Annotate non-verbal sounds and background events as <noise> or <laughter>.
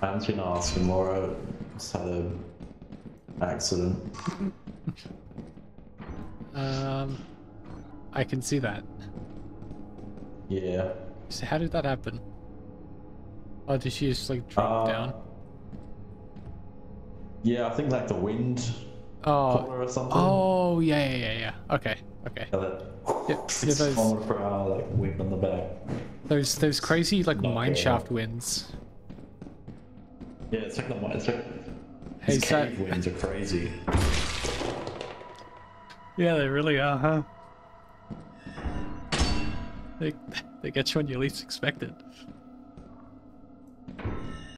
Haven't been asking Laura. Just had a accident. Um, I can see that. Yeah. So how did that happen? Oh, did she just like drop Uh, down? Yeah, I think like the wind Oh, or something. oh yeah, yeah, yeah, yeah. Okay, okay. And then Yeah, <laughs> yeah, those- swung for our like wind on the back. Those those crazy like mine shaft winds. Yeah, it's like the it's like Hey, these so- cave winds are crazy. Yeah, they really are, huh? They they get you when you least expect it.